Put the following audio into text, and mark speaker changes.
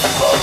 Speaker 1: Oh!